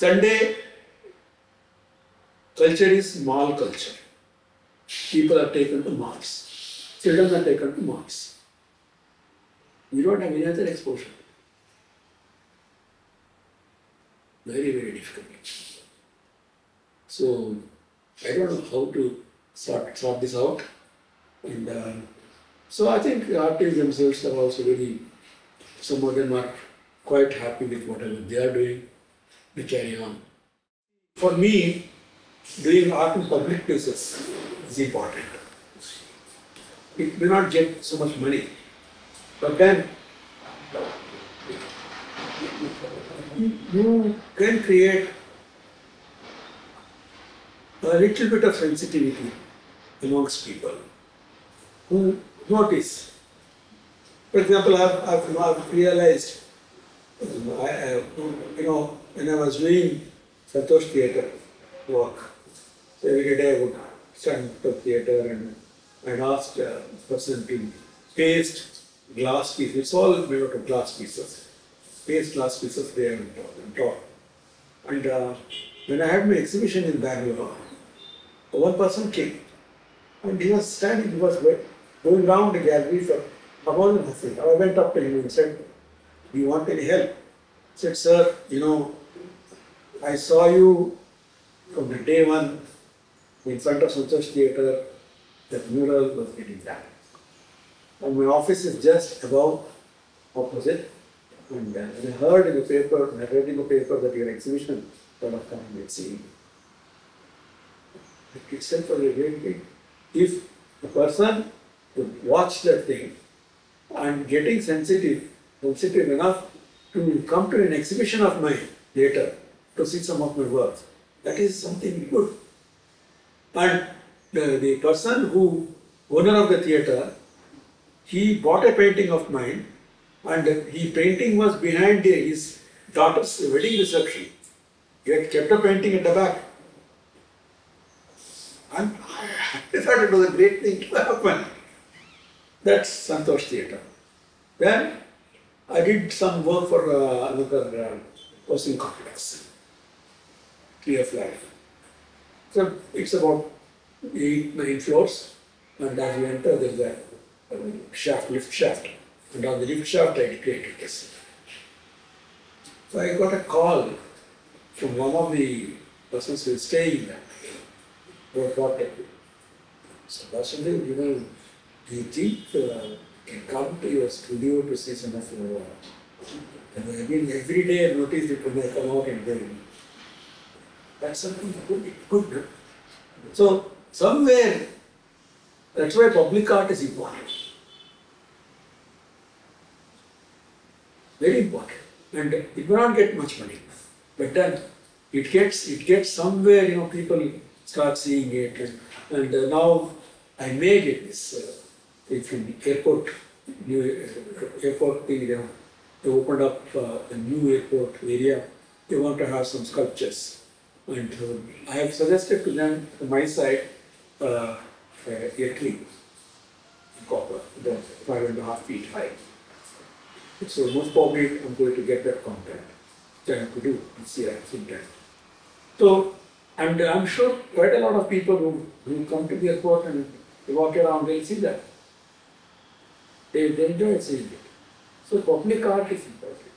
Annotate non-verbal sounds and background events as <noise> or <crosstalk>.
Sunday culture is mall culture. People are taken to malls. Children are taken to malls. We don't have any other exposure. Very, very difficult. So I don't know how to sort, sort this out. And uh, so I think artists themselves are also very, some of them are quite happy with whatever they are doing. They carry on. For me, doing art in public places is important. It may not get so much money, but then you can create a little bit of sensitivity amongst people who notice. For example, I've, I've, I've realized, I, you know, when I was doing Santosh Theatre work, so every day I would stand to theatre and I'd ask a person to paste glass pieces, it's all made out of glass pieces, paste glass pieces there and draw. And uh, when I had my exhibition in Bangalore, one person came and he was standing, he was go- going round the about nothing. I went up to him and said, Do you want any help? He said, Sir, you know, I saw you from the day one in front of Santosh Theatre, that mural was getting done. And my office is just above, opposite. And uh, when I heard in the paper, I read in the paper that your exhibition sort of coming and seeing. It itself was great thing. If a person would watch that thing and getting sensitive, sensitive enough to come to an exhibition of mine later to see some of my works, that is something good. And the, the person who, owner of the theatre, he bought a painting of mine and he painting was behind his daughter's wedding reception. He had kept a painting at the back. And <laughs> I thought it was a great thing to happen. That's Santosh Theatre. Then I did some work for uh, another uh, housing complex, Clear Flag. So it's about eight, nine floors, and as you enter, there's a shaft, lift shaft, and on the lift shaft, I created this. So I got a call from one of the persons who is staying there. Who had bought it. So Vasudev, you know, do you think uh, come to your studio to see some of your work? And again, every day I notice it when I come out and go. That's something good, good. So somewhere, that's why public art is important. Very important. And it may not get much money, but then it gets, it gets somewhere, you know, people start seeing it. And, and uh, now I made it this, uh, it's in airport, new uh, airport thing, you they opened up uh, a new airport area. They want to have some sculptures. And uh, I have suggested to them, from my side, uh, uh, a tree, copper, the five and a half feet high. So most probably I'm going to get that contract, trying to do this year sometime. So, and I'm sure quite a lot of people who, who come to the airport and they walk around, they'll see that. They, they enjoy seeing it. So public art is important.